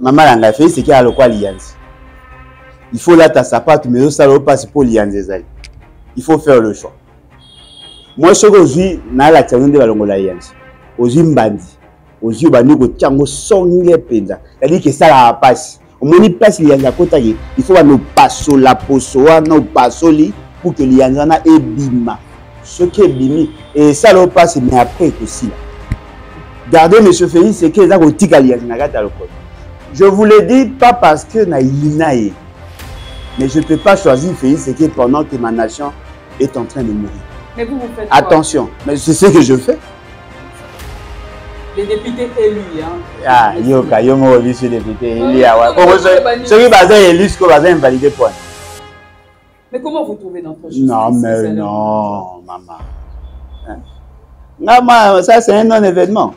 mama na ngai félix eke alokwa lianzi il faut lata sapatu mais osala opasi mpo lianzi ezali. Il faut faire le choix. Moi soki ozwi nalakisa ngo nde balongola lianzi ozwi mbandi ozwi obandi kotia yango songe mpenza. Ke esalaka mpasi omoni mpasi lianzi akotaki il faut bana opasola poso wana opasoli pour ke lianzi wana ebima. Soki ebimi esala opasi mais après ekosila. Garder monsieur félix eke eza kotika lianzi na kati ya lokolo je vous le dis pas parce que nailina ye mais je ne peux pas choisir Félix pendant que ma nation est en train de mourir. Mais vous, vous faites Attention, mais c'est ce que je fais. Les députés élus, hein. Ah, yoka, yo mo élu sur député, élu à wa. Pour ceux qui basent élu, ce qu'on va invalider point. Mais comment vous trouvez notre justice Non, mais non, maman. Hein? Maman, ça c'est un non-événement.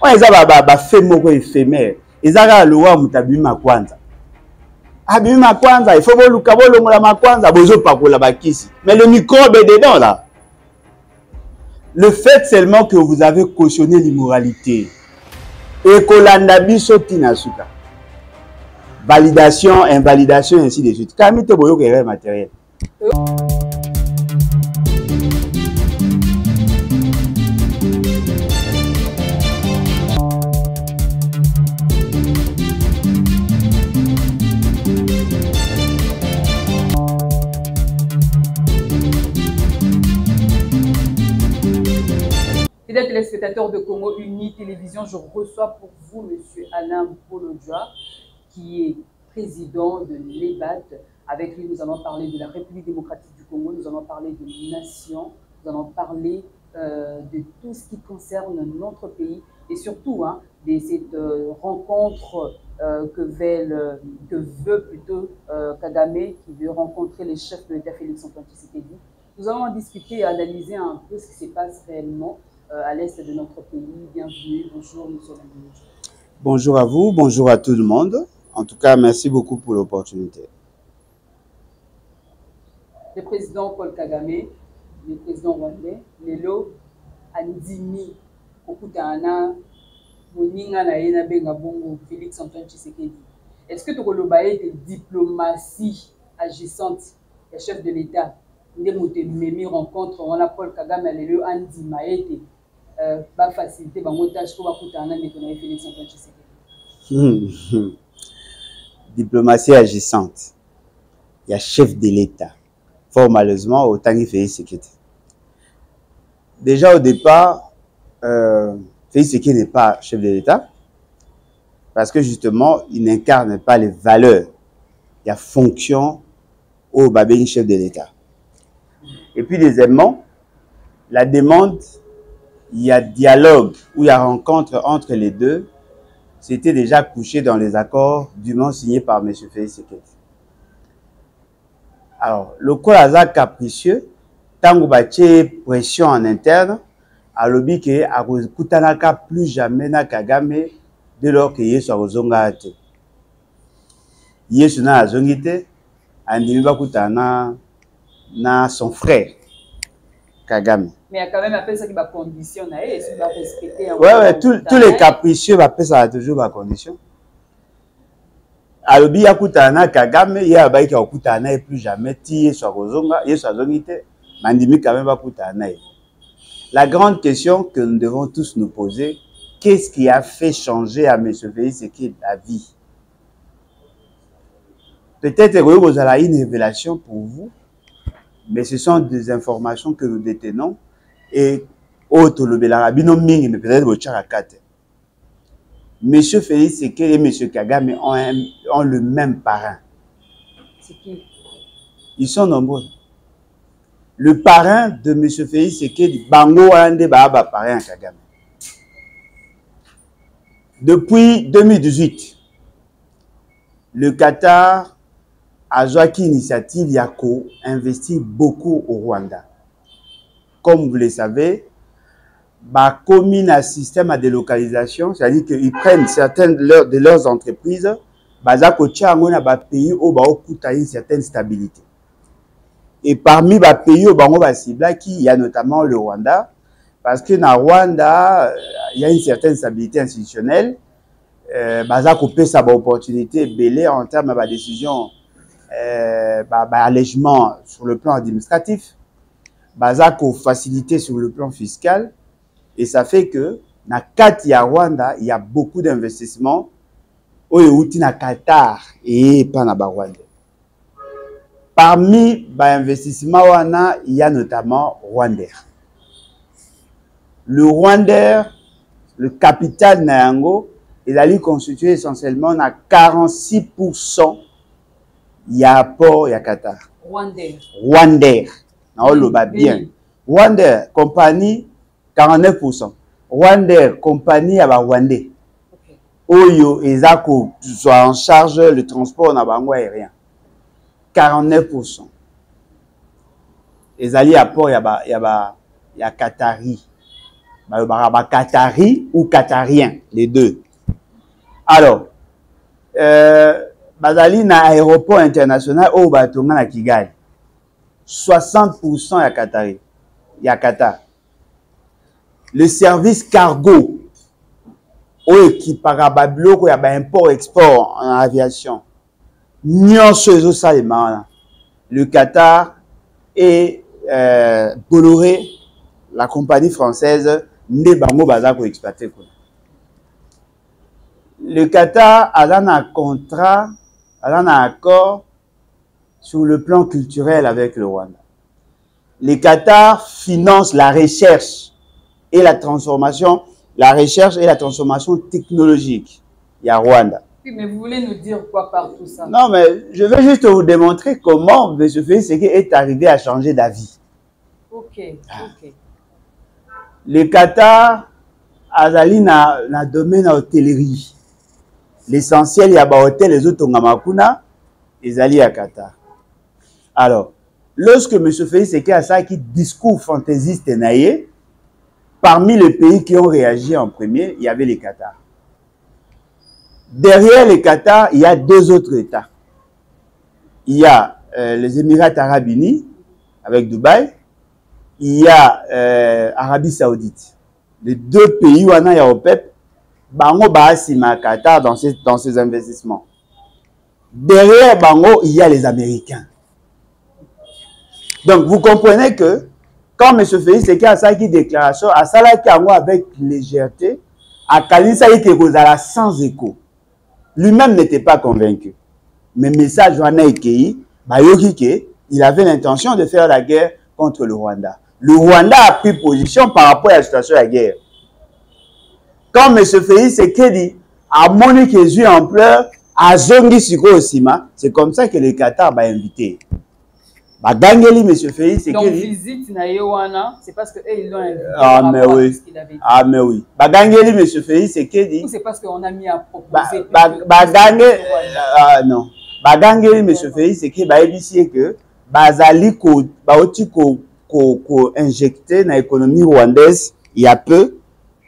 On est là, bah, bah, fait éphémère. Ils ont le roi mutabima kwanza. abima kwanza il faut boluka bolongola makwanza bozopakola bakisi. Mais le microbe est dedans là. Le fait seulement que vous avez cautionné l'immoralité. Ekolanda biso ntina suka. Validation invalidation ainsi de suite. Kami te boyoka erreur matériel Fidèles téléspectateurs de Congo Uni Télévision, je reçois pour vous Monsieur Alain Bolodja, qui est président de l'EBAD. Avec lui, nous allons parler de la République démocratique du Congo, nous allons parler de nation, nous allons parler euh, de tout ce qui concerne notre pays et surtout hein, de cette euh, rencontre euh, que, veut, que, veut, plutôt Kagame, qui veut rencontrer les chefs de l'État Félix Antoine Tshisekedi. Nous allons en discuter et analyser un peu ce qui se passe réellement à l'est de notre pays. Bienvenue, bonjour, nous sommes Bonjour à vous, bonjour à tout le monde. En tout cas, merci beaucoup pour l'opportunité. Le président Paul Kagame, le président rwandais, lelo andimi kokutana moninga na ye na benga bongo Félix Antoine Tshisekedi. Est-ce que tokoloba ete diplomatie agissante ya chef de l'État? Nde moto ememi rencontre wana Paul Kagame lelo andima ete bafacilité bango tâche mpo bakutana na ndeko na ye Félix Antoine Tshisekedi diplomatie agissante. Ya chef de l'État. Fort malheureusement otangi Félix Tshisekedi déjà au départ euh, Félix Tshisekedi n'est pas chef de l'État parce que justement il n'incarne pas les valeurs il y a fonction au babéni chef de l'État. Et puis deuxièmement la demande il y a dialogue ou il y a rencontre entre les deux. C'était déjà couché dans les accords dûment signés par M. Félix Tshisekedi. Alors lokola aza capricieux ntango batie pression en interne alobi ke akokutanaka plus jamais na kagame dès lors ke yesu akozonga te yesu na azongi te andimi bakutana na, na son frère kagame. Mais il y a quand même apesaki bacondition na ye esi barespecte ouais, ouais, tous les capricieux bapesaka toujours bacondition alobi akutana na kagame ye abayiki akokutana na ye plus jamais ti yesu akozonga yesu azongi te. Bandimi quand même bakutana na ye la grande question que nous devons tous nous poser qu'est-ce qui a fait changer à m. Eke la vie? Peut-être ekoki kozala une révélation pour vous mais ce sont des informations que nous détenons et oyo tolobelaka bino mingi mais peut-être botiaka te Monsieur Félix Sekele et Monsieur Kagame ont, un, ont le même parrain. Ils sont nombreux. Le parrain de Monsieur Félix Sekele, Bango Ande Baba parrain Kagame. Depuis 2018, le Qatar a joué initiative Yako investit beaucoup au Rwanda. Comme vous le savez, commis un système à délocalisation, c'est-à-dire qu'ils prennent certaines de leurs, de leurs entreprises, bah, na pays où bah, une certaine stabilité. Et parmi les pays où bah, il y a notamment le Rwanda, parce que dans Rwanda, il y a une certaine stabilité institutionnelle, euh, baza kopesa baopportunité ebele en terme ya badécision euh, baalégement sur le plan administratif baza kofacilité sur le plan fiscal et ça fait que na kati ya rwanda il y a beaucoup d'investissements oyo euti na qatar eyepa na barwandais parmi bainvestissement wana il y a notamment rwandair le rwandair le capital na yango ezali constitué essentiellement na 46 ya port ya qatar. Rwandair naoloba bien. rwandair compagnie 49 rwandair compagnie ya barwandais oyo eza kozwa en charge le transport na bango aérien. 49 ezali apport ya ba, ya ba, ya qatari. Balobaka baqatari ou qatarien les deux. Alors euh, bazali na aéroport international oyo batonga na kigali. 60 ya qatari ya qatar. Le service cargo oyo ekipaka babiloko ya baimport export en aviation nyonso ezosalema wana. Le qatar et euh, bolloré la compagnie française nde bango baza koexploite kuna. Le qatar aza na contrat aza na accord sur le plan culturel avec le rwanda. Le qatar finance la recherche et la transformation la recherche et la transformation technologique. Ya rwanda. Oui, mais vous voulez nous dire quoi par tout ça? Non mais je veux juste vous démontrer comment m félix seke est arrivé à changer d'avis. Ok, ok. le qatar azali na, domaine hôtellerie l'essentiel ya bahotel ezotongama kuna ezali ya qatar. Alors lorsque m. Félix seke asalaki discours fantaisiste na parmi les pays qui ont réagi en premier il y avait le qatar. Derrière le qatar il y a deux autres états. Il y a euh, les émirats arabes unis avec dubaï. Il y a euh, Arabie Saoudite. Les deux pays wana ya OPEP, bango Qatar dans ces, dans ces investissements. Derrière bango, il y a les Américains. Donc vous comprenez que quand M. Félix Seki asalaki déclaration, asalaki yango avec légèreté, akanisaki ke kozala sans écho. Lui-même n'était pas convaincu. Mais message wana ekei, ke il avait l'intention de faire la guerre contre le Rwanda. Le Rwanda a pris position par rapport à la situation de la guerre. quand M. Félix Sekedi amoni qu'Ézui en pleurs, azongi sikoyo nsima c'est comme ça que le qatar bainvité bagangeli monsieur félix ah, ah, mais oui. bagangeli monsieur félix ekedi ah, non. Bagangeli monsieur félix ekedi bayebisi ye ke bazali bauti koinjecte na économie rwandaise ya peu.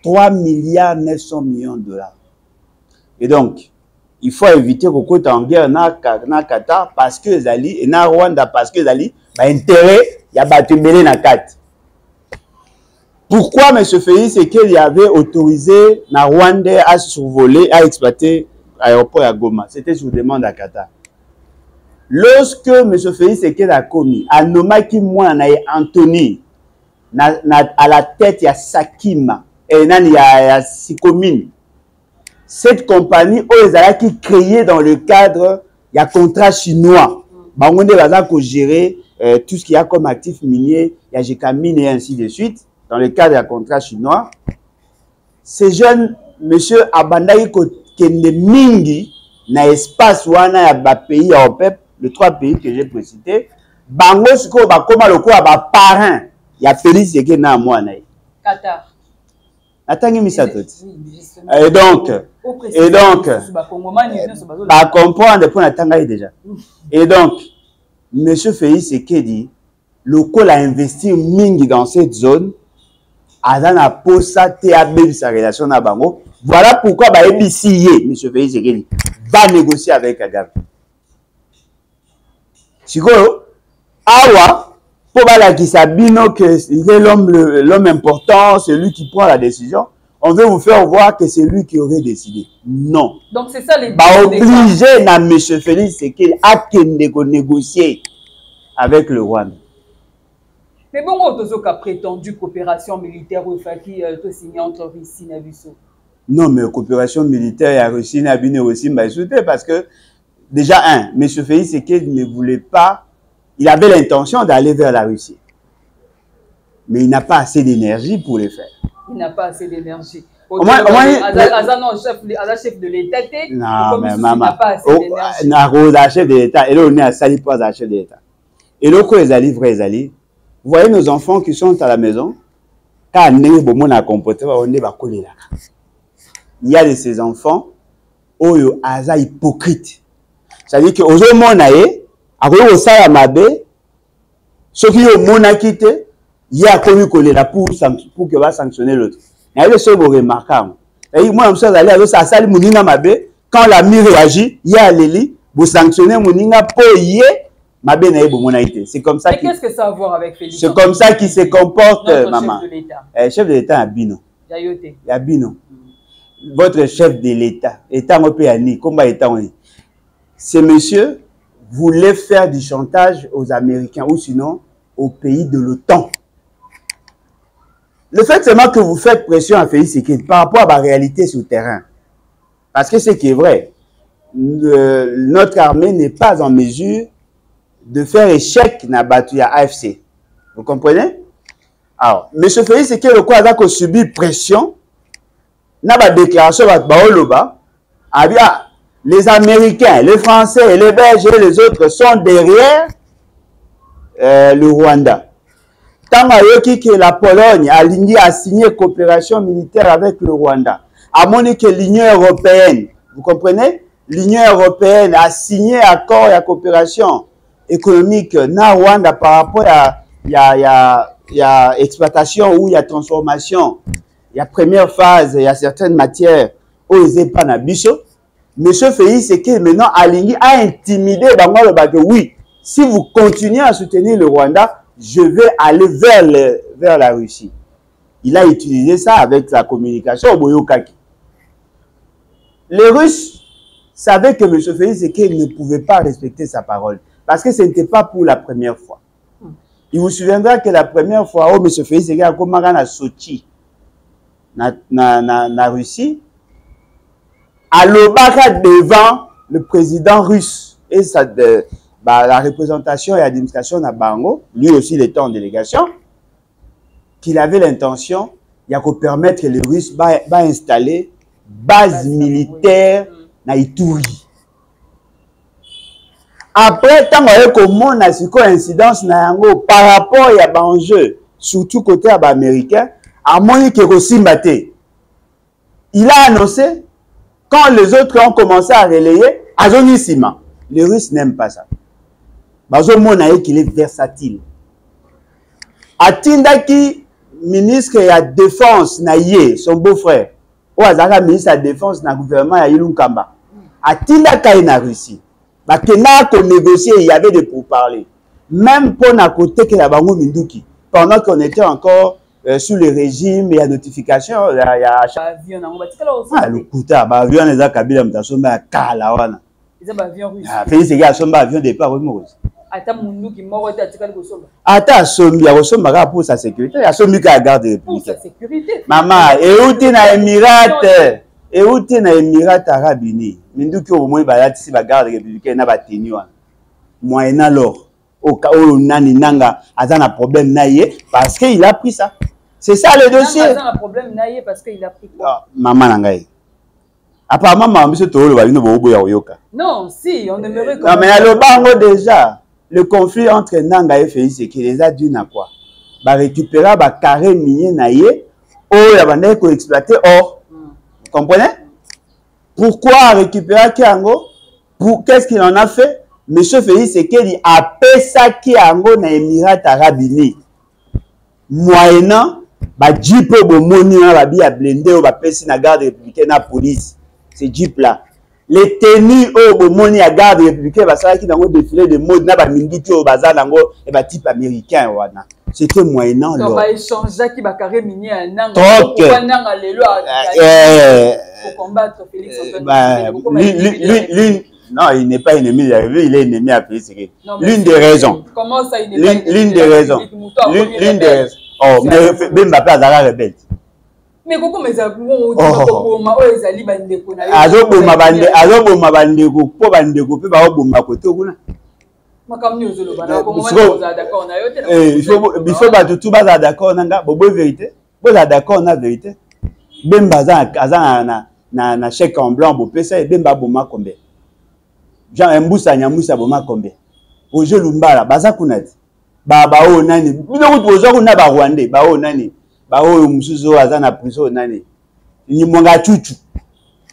3 milliards 900 millions de dollars et donc il faut éviter kokota en guerre na, qatar parce que ezali e na rwanda parce que ezali baintérêt ya bato ebele na kati pourquoi M. Félix Ekeli avait autorisé na Rwanda à survoler, à exploiter l'aéroport à Goma C'était sur demande à Qatar. Lorsque M. Félix Ekeli a commis, a nommé moi Anthony na, na, à la tête, il y a Sakima, et il y a Sikomine. Cette compagnie, allaient qui créée dans le cadre, il y a contrat chinois. Bango nde baza ko gérer euh, tout ce qu'il y a comme actifs miniers, il y a Gécamine et ainsi de suite, dans le cadre d'un contrat chinois. Ces jeunes, monsieur abandaki kokende mingi na espace wana ya bapays ya OPEP, les trois pays que j'ai précités, bango sikoyo bakóma lokola baparrain ya Félix Sekedi na mwana ye. Qatar. Natangi misato ti. Et donc, et donc, bacomprendre mpo natanga ye déjà. Et donc monsieur félix sekedi lokola investir mingi dans cette zone aza na posa te abebisa relation na bango. Voilà pourquoi bayebisi ye monsieur félix sekedi va négocier avec kagame. Sikoyo awa mpo balakisa bino que il est l'homme l'homme important celui qui prend la décision on veut vous faire voir que c'est lui qui aurait décidé. Non. Donc c'est ça les Bah, obligé na M. Félix Sekeli akende ko négocier avec le Rwanda. Mais bon, on a prétendu coopération militaire ou qui euh, signé entre Russie et. Non, mais coopération militaire et Russie n'a aussi souhaité parce que déjà un, M. Félix Sekeli ne voulait pas, il avait l'intention d'aller vers la Russie, mais il n'a pas assez d'énergie pour le faire. Il n'a pas assez d'énergie. Au moins, au moins, non, chef, chef de l'État, non, mais maman, na rosa chef de l'État, et là on est à sali pas à chef de l'État. Et là quoi les alliés, vrais alliés, vous voyez nos enfants qui sont à la maison, quand on est bon, on a comporté, on est bakolé là. Il y a de ces enfants, oyo aza hypocrite. C'est-à-dire que ozomona ye, akoki kosala mabe, soki yo omonaki te, ye akomi kolela pour, va sanctionner l'autre. nayebi soki boremarke yango ei mwana mosusu azali azosa asali moninga mabe quand la mi réagit ye aleli bosanctionne moninga mpo ye mabe na ye bomonaki te. C'est comme ça c'est comme ça qu'il se comporte chef de l'État. eh, chef de l'état ya bino. Ya bino. Votre chef de l'état. Etango mpe ya nini komba etango nini ce monsieur voulait faire du chantage aux américains ou sinon au pays de l'OTAN Le fait seulement que vous faites pression à Félix Sekedi par rapport à la réalité sur le terrain, parce que ce qui est vrai, notre armée n'est pas en mesure de faire échec na battu à AFC. Vous comprenez? Alors, M. Félix Sekedi, quoi, a subi pression, na ba déclaration ah bien, les Américains, les Français, les Belges et les autres sont derrière euh, le Rwanda. ayoki ke la pologne alingi asigné coopération militaire avec le rwanda. Amoni ke l'union européenne vous comprenez? L'union européenne a signé accord ya coopération économique na rwanda par rapport ya, ya, ya, ya exploitation ou ya transformation. Ya première phase ya certaines matières oyo eza epa na biso monsieur félix sekeli maintenant alingi aintimide bango alobake oui si vous continuez à soutenir le rwanda je vais aller vers, vers la Russie. Il a utilisé ça avec sa communication au Boyokaki. Les Russes savaient que M. Félix Sekeli ne pouvait pas respecter sa parole parce que ce n'était pas pour la première fois. Il vous souviendra que la première fois où M. Félix a commencé à Sochi, na, na Russie, alobaka devant le président russe. Et sa, de, bah, la représentation et l'administration na bango, lui aussi il était en délégation, qu'il avait l'intention de permettre que les Russes va installer base, militaire na Ituri. Après, tant qu'on a une coïncidence na yango par rapport à l'enjeu, surtout côté américain, à moins que Rossimbate, il a annoncé, quand les autres ont commencé à relayer, à Zonissima. Les Russes n'aiment pas ça. bazomona qu'il est versatile. Atindaki ministre ya défense na ye son beau-frère. Oyo azalaka ministre ya défense na gouvernement ya yilu nkamba atindaka na russie. Bakendaka konégocie il y avait de pourparler même mpona kotekela bango minduki pendant qu'on était encore euh, sous le régime ya notification ya, ya... Ah, lokuta baavion eza kabila moto asomba ya kala wana. Félix eke asomba avion départ oyi mokosi ata asombi akosomba kaka pour sa sécurité asombi kaka garde républicaine. mama euti na émirate euti na émirate arabe uni. Minduki oyo bomoi balatisi bagarde républicaine na bateni wana. Moyena lor oyo nani nanga aza na problème na ye parce que il a pris ça c'est ça le dossier. mama na ngai. Apparemment mama biso tooloba bino boboya koyoka. Non si on aimerait non mais aloba yango déjà le conflit entre nanga et félix ekele eza dû na quoi? Barécupéra bacarré minier na ye oyo abandaki koexploite or. Vous comprenez? Pourquoi arécupéraki yango? Pour qu'est-ce qu'il en a fait? Monsieur félix ekeli apesaki yango na émirat arabe uni moyennant bajeep oyo bomoni wana babi ya blende oyo bapesi na garde républicaine na police ce jeep là les tenues oyo bomoni ya garde républicain basalaki nango défilé de mode na bamingiti oyo baza nango ya batype américain wana c'était moyennant l'or baéchangeaki bakare mini ya nanga Toke. pourquoi nanga lelo non, il n'est pas ennemi de la République, il est ennemi à Félix L'une des raisons. Comment ça, il n'est pas ennemi l'une de des la raisons. L'une des raisons. oh mais mpe mbape azalaka rebelle. Oh, oh, oh. Azoboma bandeko mpo bandeko mpe baoboma kote kuna. Eh, eh, biso bato tu bazala d'accord na nga. Boboyi vérité. Bozala d'accord na vérité. Bemba aza na chèque en blanc bopesa ye bemba aboma combien jean eh, mbusa nyamwisi aboma combien roger lumbala baza kuna te baoyo nani? Bino kutu ozwa kuna barwandais baoyo nani? Baoyo mosusu oyo aza na prison nani?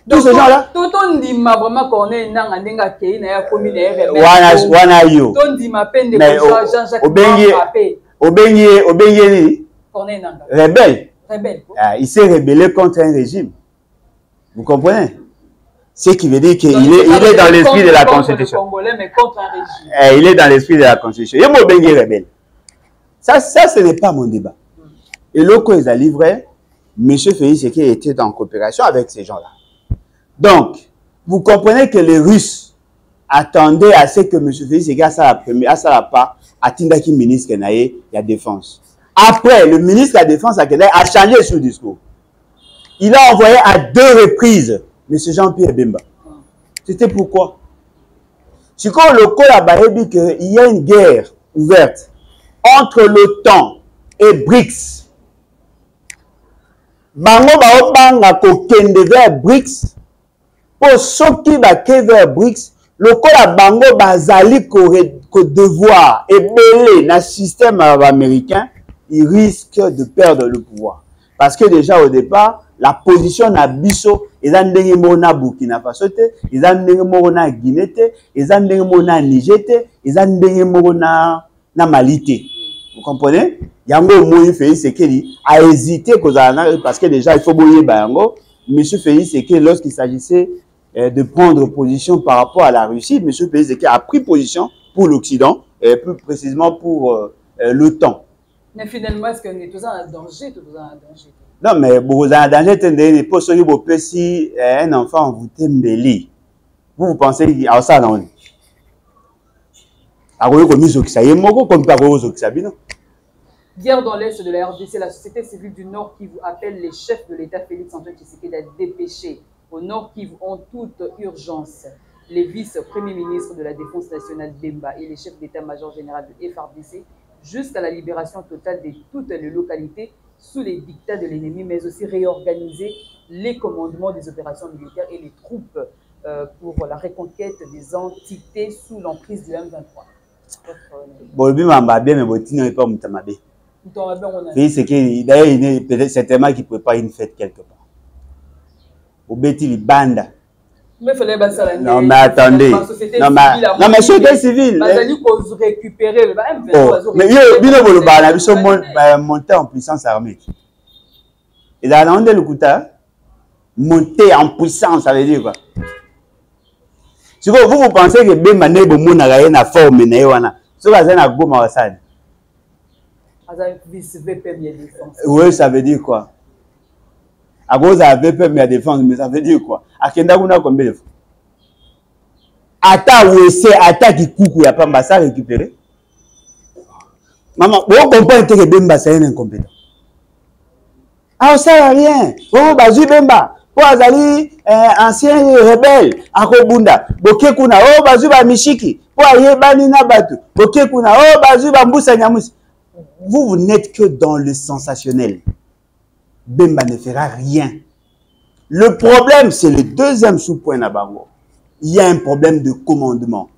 Gens là to tondima vraiment corneille nanga ndenge akei na ye akomi na ye wana yo. Tondima mpe ndeko Mais o- Jean- jean-jacques obengi- Mamba mpe obengi ye obengi ye nini rebelle. Rebelle. Ah, il s'est rébellé contre un régime. Vous comprenez Ce qui veut dire qu'il est, pas il est dans l'esprit de la Constitution. Eh, il est dans l'esprit de la Constitution. Il est Bengue rebelle. Ça, ça, ce n'est pas mon débat. Et l'autre, ils a livré, M. Félix qui était en coopération avec ces gens-là. Donc, vous comprenez que les Russes attendaient à ce que M. Félix Ségué, à la la part, à Tindaki ministre Kenaye, il y a défense. Après, le ministre de la Défense a changé son discours. Il a envoyé à deux reprises M. Jean-Pierre Bemba. C'était pourquoi C'est comme le col a dit qu'il y a une guerre ouverte entre l'OTAN et BRICS. Bango baobanga kokende vers BRICS mpo soki bake vers BRICS lokola bango bazali kodevoir ebele na système ya baaméricain ils risquent de perdre le pouvoir parce que déjà au départ la position na biso eza ndenge moko na burkina faso te eza ndenge moko na guinée te eza ndenge moko na niger te eza ndenge moko na, na mali te. Vous comprenez? Yango omoni félix sekeli a hésité kozala na parce que déjà il faut boyeba yango. Monsieur félix sekeli lorsqu'il s'agissait euh, de prendre position par rapport à la russie monsieur félix a pris position pour l'occident et plus précisément pour euh, euh, l'otan. Mais finalement, est-ce qu'on est tous en danger? Tous en danger. Non mais bokozala danger te ndenge mpo soki bopesi eh, un enfant envoûté mbeli vous vous pensez aosala na oni akoki komizokisa ye moko komi mpe akoki kozokisa bino Guerre dans l'Est de la RDC, la société civile du Nord Kivu appelle les chefs de l'État Félix Antoine Tshisekedi à dépêcher. Au Nord Kivu en toute urgence les vice-premiers ministres de la Défense nationale Bemba et les chefs d'état-major général de FRDC jusqu'à la libération totale de toutes les localités sous les dictats de l'ennemi, mais aussi réorganiser les commandements des opérations militaires et les troupes euh, pour la reconquête des entités sous l'emprise du M23. bolobi mamba bien me botina epa moto mabe Nous t'en avons un félix sekeli d'ailleurs il est certainement qu'il prépare une fête quelque part. Obeti libanda Mais fallait basala Non, mais attendez. Non, mais- non, mais société civile, bazali récupérer ba M23 Oh, mais yo bino bolobaka na biso ba- monter en puissance armée. Ezala na onde lokuta monter en puissance ça veut dire quoi? Sikoyo vous vous pensez que bemba nde bomonaka ye na forme na ye wana soki azali na goma wasani oui ça veut dire quoi? À cause avait peur, mais à défendre, mais ça veut dire quoi? À Kenda, on a combien de fois Ata Wessé, Ata Kikuku, il n'y a pas Mbassa récupéré. Maman, on comprend que Bemba, c'est un incompétent. Ah, on sert à rien. On va Bemba. mpo azali eh, ancien rebele akobunda. Boke kuna. Oyo oh, bazwi bamishiki mpo ayebani na bato boke kuna. Oyo oh, bazwi bambusanyamwisi vous vous n'êtes que dans le sensationnel. Bemba ne fera rien. Le problème, c'est le deuxième sous-point Nabango. Il y a un problème de commandement.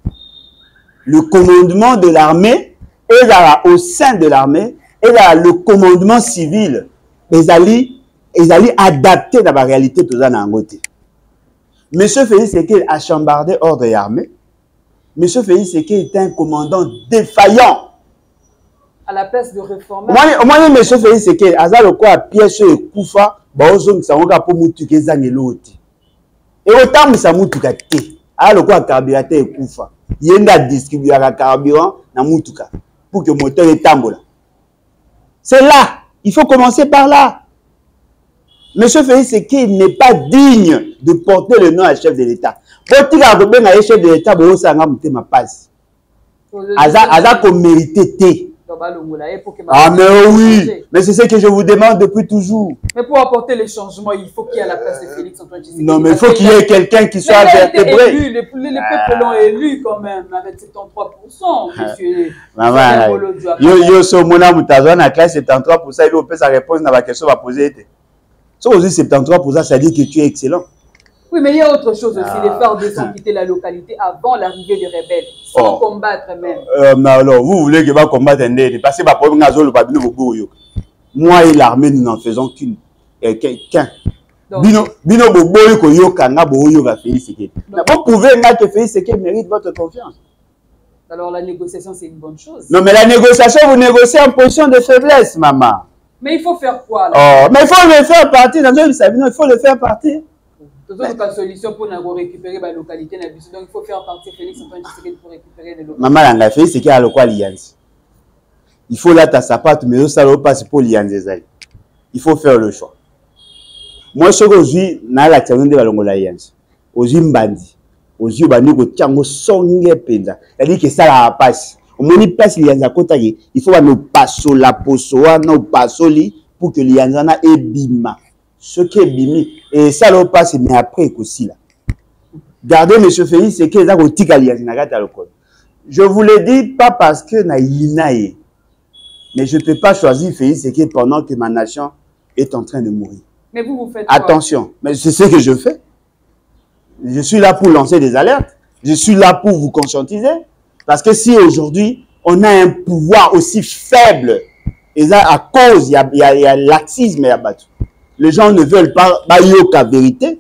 Le commandement de l'armée est là, au sein de l'armée et là, le commandement civil. Ils allaient, ils allaient adapter dans la réalité tout ça dans. Monsieur Félix Sekei a chambardé ordre et armée. Monsieur Félix Sekei était un commandant défaillant. À la place de réformer omwani monsieur félix sekeli aza lokola piese oyo ekufa baozongisa yango kaka mpo mutuka ezangela oyo te ekotambwisa mutuka te aza lokola carburateur ekufa ye nde adistribuyaka carburant na mutuka pour ke moteur etambola C'est là. Il faut commencer par là. Monsieur Félix Sekei n'est pas digne de porter le nom à chef de l'État. botika kobenga ye chef de l'état boyosanga motema mpasi aza komérite te Ah mais oui, mais c'est ce que je vous demande depuis toujours. Mais pour apporter les changements, il faut qu'il y ait la place de Félix Antoine Tshisekedi. Non mais il faut qu'il y ait quelqu'un qui soit vertébré. Les, les, les peuples l'ont élu quand même avec 73%, monsieur. Maman, yo yo so mona mutazwa na classe 73% et puis on peut sa réponse na ba question va poser été. So aussi 73% ça dit que tu es excellent. Oui, mais il y a autre chose aussi. Les phares de quitter la localité avant l'arrivée des rebelles, sans oh. combattre même. Euh, mais alors, vous voulez que va combattre un dé Parce que zone, le beaucoup Moi et l'armée, nous n'en faisons qu'une. Qu'un. Bino, bino boboyo ko yoka nga boyo va Félix Sekedi. Vous pouvez nga que Félix Sekedi mérite votre confiance. Alors la négociation c'est une bonne chose. Non mais la négociation vous négociez en position de faiblesse maman. Mais il faut faire quoi là? Oh, mais il faut le faire partir dans une il faut le faire partir. Tozoyoka solution mpona korécupérer balocalité na biso. Donc il faut faire partir félix antoine tshisekedi pour récupérer les mama na ngai félix eke alokwa lianzi? Il faut lata sapato mais osala opasi mpo lianzi ezali il faut faire le choix. Moi soki ozwi nalakisa bino nde balongola lianzi. Ozwi mbandi. Ozwi obandi kotia yango songe mpenza. Yadiki esalaka mpasi omoni place lianzi akotaki il faut bana opasola poso wana opasoli pour que lianzi wana ebima soki ebimi esala opasi mais après ekosila gardez monsieur félix eke eza kotika liasi na kati ya lokolo je vous le dis pas parce que nayina ye mais je ne peux pas choisir félix pendant que ma nation est en train de mourir. Mais vous, vous faites attention. Quoi? mais c'est ce que je fais. Je suis là pour lancer des alertes. Je suis là pour vous conscientiser. Parce que si aujourd'hui on a un pouvoir aussi faible et ça à cause il y a, il y a, il y a laxisme ya bato les gens ne veulent pas bayoka vérité.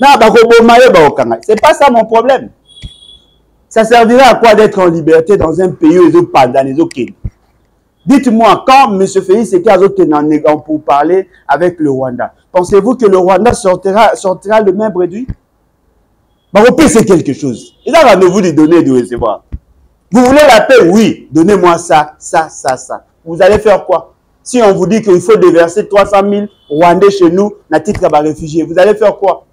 Na bakoboma ye baokanga c'est pas ça mon problème. Ça servirait à quoi d'être en liberté dans un pays où ezopandana ezokende dites-moi quand m. Félix eke azokende en pour parler avec le rwanda pensez-vous que le rwanda sortira, sortira le même réduit bakopesa quelque chose. Eza rendez-vous de donner et de recevoir. Vous voulez la paix? Oui. Donnez-moi ça ça ça ça. Vous allez faire quoi? Si on vous dit qu'il faut déverser 300 000 Rwandais chez nous, na titre à réfugiés, vous allez faire quoi?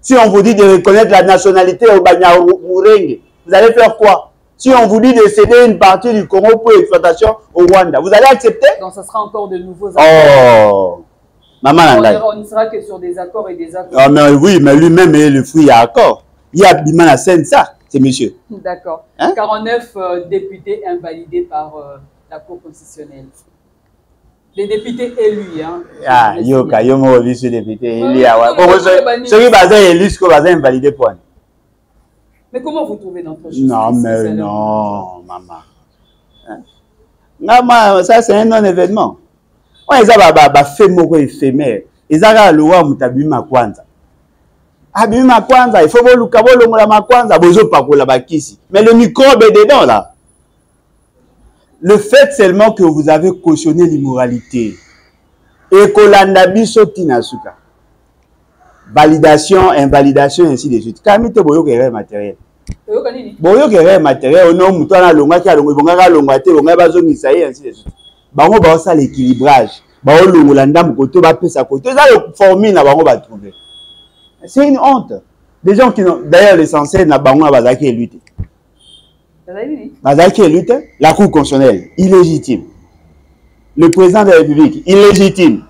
Si on vous dit de reconnaître la nationalité au Banyamurenge, vous allez faire quoi? Si on vous dit de céder une partie du Congo pour l'exploitation au Rwanda, vous allez accepter? Donc, ça sera encore de nouveaux accords. Oh Maman on, ne sera que sur des accords et des accords. Ah, mais oui, mais lui-même est le fruit à accord. Il y a Bimana Sen, ça, c'est monsieur. D'accord. Hein? 49 euh, députés invalidés par euh, la Cour constitutionnelle. Les députés élus hein. Ah yoka yo moko biso député élu awa. soki baza élu sikoyo baza invalidé poani mais comment vous trouvez notre justice non mais non maman. Ngama ça c'est un non événement oyo eza bafe moko éphémère eza kaka lowa moto abimi makwanza. Abimi makwanza il faut boluka bolongola makwanza bozopakola bakisi. Mais le microbe dedans là le fait seulement que vous avez cautionné l'immoralité ekolanda biso ntina suka. Validation invalidation ainsi de suite. Kami te boyoka erreur matériel. Boyoka erreur matériel. Ono moto wana alongwaki alongo ebongaka alongwa te ebongaki bazongisa ye ainsi de suite. Bango baosala équilibrage. Baolongola ndambo kote bapesa kote eza formule na bango batrouve c'est une honte. Des gens qui d'ailleurs l'essentiel na bango na bazalaki élu te la cour constitutionnelle illégitime. Le président de la république illégitime.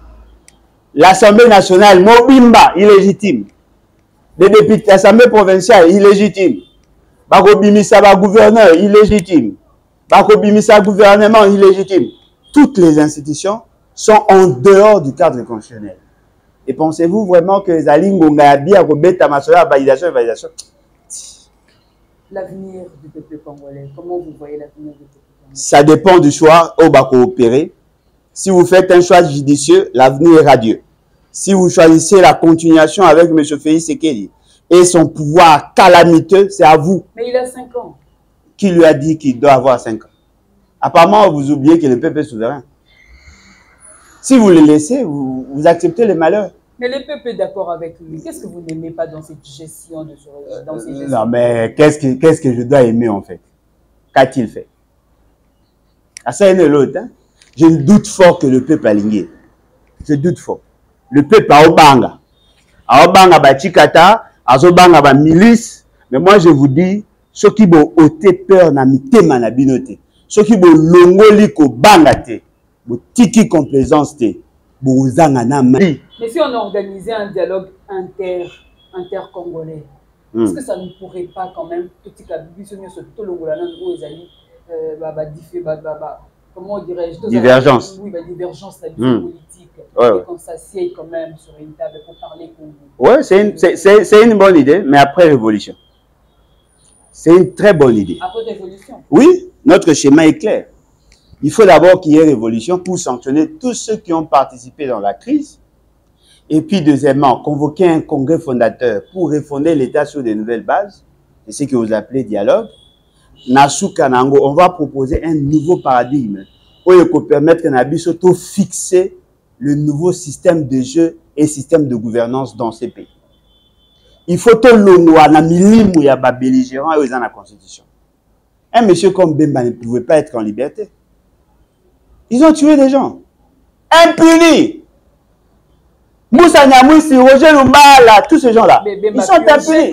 L'assemblée nationale mobimba illégitime. Les députés l'assemblée provinciale illégitime. Bakobimisa bagouverneur illégitime. Bakobimisa gouvernement illégitime. Toutes les institutions sont en dehors du cadre constitutionnel. Et pensez-vous vraiment que ezali ngonga ya bia kobetama solo ya validation et validation? L'avenir du peuple congolais Comment vous voyez l'avenir du peuple congolais? Ça dépend du choix au bas coopérer. Si vous faites un choix judicieux, l'avenir est radieux. Si vous choisissez la continuation avec M. Félix Sekeli et son pouvoir calamiteux, c'est à vous. Mais il a 5 ans. Qui lui a dit qu'il doit avoir 5 ans? Apparemment, vous oubliez que le peuple est souverain. Si vous le laissez, vous, vous acceptez le malheur. Mais le peuple est d'accord avec lui. Qu'est-ce que vous n'aimez pas dans cette gestion de ce, dans ces gestions? Non, mais qu'est-ce que, qu'est-ce que je dois aimer en fait? Qu'a-t-il fait? À ça, l'autre. Hein? je doute fort que le peuple alingi je doute fort le peuple aobanga aobanga bachikata azobanga bamilice mais moi je vous dis soki boôte peur na mitema na bino te soki bolongoli kobanga te botiki complaisance te bozanga na mai mais si on organisait un dialogue inter intercongolais mm. est-ce que ça ne pourrait pas quand même totika biso nyonso tolongola nanu oyo ezali comment dirais-je divergence. oui bah, divergence la mmh. politique. Ouais, ouais. qu'on s'assied quand même sur une table pour parler Congo ouais c'est une c'est c'est une bonne idée mais après révolution. C'est une très bonne idée. Après révolution. Oui notre schéma est clair il faut d'abord qu'il y ait révolution pour sanctionner tous ceux qui ont participé dans la crise. Et puis deuxièmement convoquer un congrès fondateur pour refonder l'état sur de nouvelles bases. C'est ce que vous appelez dialogue. Nasuka nango on va proposer un nouveau paradigme oyo ekopermettre na biso tofixer le nouveau système de jeu et système de gouvernance dans ces pays. Il faut tolongwa na milimu ya babelligérant oyo eza na constitution. Un monsieur comme Bemba ne pouvait pas être en liberté ils ont tué des gens. Impunis Moussa Nyamwisi, Roger Lumbala, tous ces gens-là, ils sont impunis.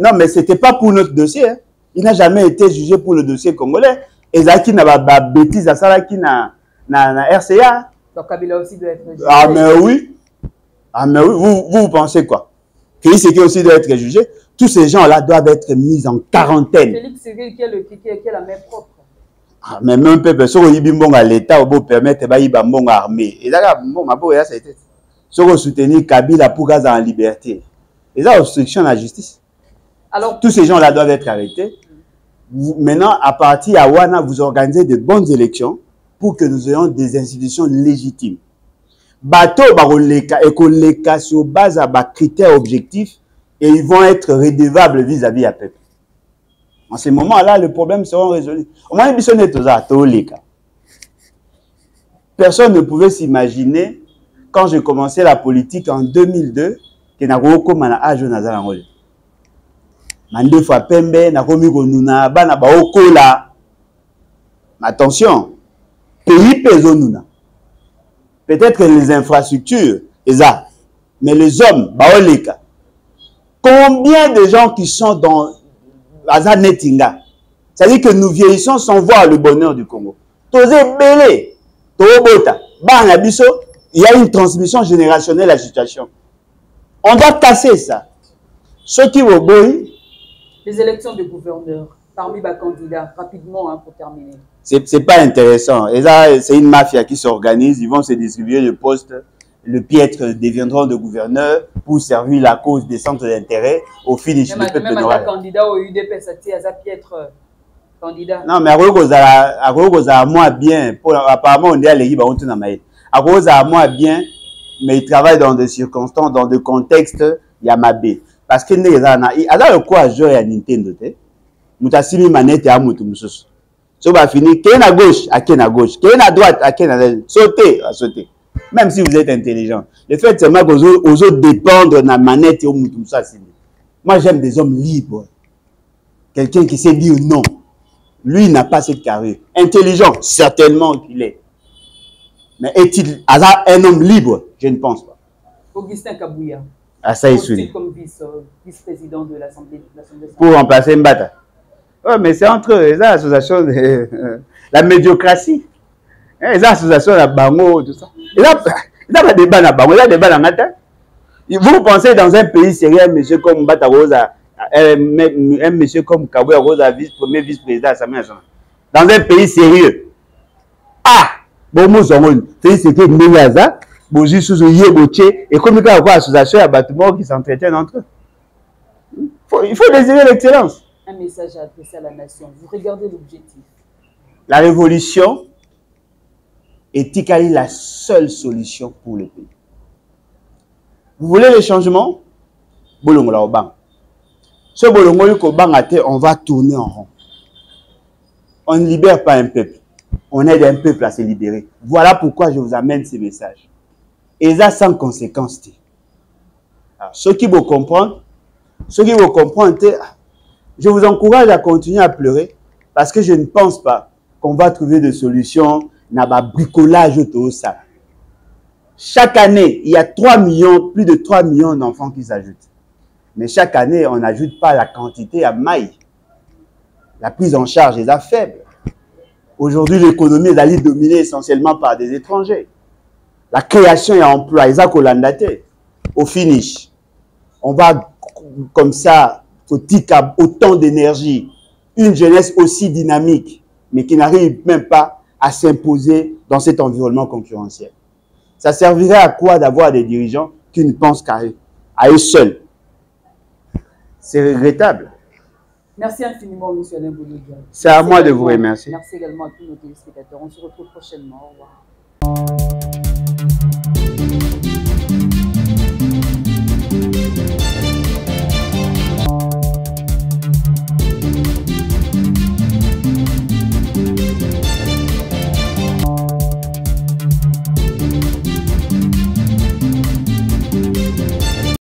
Non, mais c'était pas pour notre dossier. Hein. il n'a jamais été jugé pour le dossier congolais. Ezalaki na babétise asalaki na, na, na rca Donc, Kabila aussi doit être jugé. ah mais oui. Ah mais oui. Vous, vous, vous pensez quoi? Félix aussi doit être jugé. Tous ces gens-là doivent être mis en quarantaine. Félix Sekei qui est, le, qui, est, qui est la main propre mais même peuple soki oyibi mbongo ya l'état obopermettre bayiba mbongo armé. Ezalaka mbongo maboko ya saite soki osoutenir kabila pour azala en liberté. Eza obstruction na justice. Alors, tous ces gens-là doivent être arrêtés. Vous, maintenant, à partir à Wana, vous organisez de bonnes élections pour que nous ayons des institutions légitimes. Bateau, baroleka, ekoleka sur base à bas critères objectifs et ils vont être redevables vis-à-vis à peuple. En ce moment-là, le problème sera résolu. Au moins, Personne ne pouvait s'imaginer, quand j'ai commencé la politique en 2002, que Nagoko Mana Ajo Nazarangole. mandefu ya pembe nakomi konuna bana baokola attention pays mpe ezonuna peut-être les infrastructures mais les hommes combien de gens qui sont dans aza netinga. C'est-à-dire que nous vieillissons sans voir le bonheur du Congo. Toza ebele toobota bana na biso il y a une transmission générationnelle à la situation. On doit casser ça. Soki boboyi les élections de gouverneurs parmi les candidats, rapidement hein, pour terminer. C'est pas intéressant. C'est une mafia qui s'organise, ils vont se distribuer le poste, le piètre deviendront de gouverneurs pour servir la cause des centres d'intérêt au finish du peuple noir. Même candidat au UDP, ça à piètre candidat. Non, mais à cause à moi bien, pour, apparemment on est à l'équipe, on est à À cause à moi bien, mais il travaille dans des circonstances, dans des contextes, il y a ma baie. parce que eza na aza lokola joueur ya nintendo te moto asimbi manete ya moto mosusu so bafini keye na gauche ake na gauche keye na droite ake na saute asaute même si vous êtes intelligent. Le fait seulement que ozo dépendre na manette oyo moto mosusu asimbi moi j'aime des hommes libres. Quelqu'un qui sait dire non. Lui n'a pas cette carrure. Intelligent certainement qu'il est. Mais est-il un homme libre? Je ne pense pas. Augustin Kabouya. Assaï Souli. comme vice-président de l'Assemblée Pour remplacer Mbata. Oui, mais c'est entre eux, les associations de euh, la médiocratie. Les associations de la Bango, tout ça. Il n'y a pas de débat dans Bango, il y a débat dans Ngata. Vous pensez dans un pays sérieux, un monsieur comme Mbata Rosa, un, un monsieur comme Kabouya Rosa, vice, premier vice-président de l'Assemblée nationale. Dans un pays sérieux. Ah! Bon, sommes, c'est ce que nous avons bozwi susu ye botie ekomi kaka kwa association ya bato moko qui s'entretiennent entre eux faut, il faut désirer l'excellence un message à adresser à la nation vous regardez l'objectif la révolution etikali la seule solution pour le pays. Vous voulez le changement? So bolongoli kobanga te on va tourner en rond. On ne libère pas un peuple. On aide un peuple à se libérer. Voilà pourquoi je vous amène ces messages eza sans conséquence te soki bocomprendre soki bocomprendre te je vous encourage à continuer à pleurer parce que je ne pense pas qu'on va trouver des solutions na babricolage oyo ça. chaque année il y a 3 millions plus de 3 millions d'enfants qui s'ajoutent mais chaque année on n'ajoute pas la quantité à maille. La prise en charge est faible. Aujourd'hui l'économie est dominée essentiellement par des étrangers. La création et emploi eza kolanda te au finish. On va comme ça autant d'énergie. Une jeunesse aussi dynamique mais qui n'arrive même pas à s'imposer dans cet environnement concurrentiel. Ça servirait à quoi d'avoir des dirigeants qui ne pensent qu'à eux, à eux seuls? C'est regrettable. Merci infiniment, monsieur Alain C'est à moi de vous remercier. Merci également à tous nos téléspectateurs. On se retrouve prochainement. Au revoir.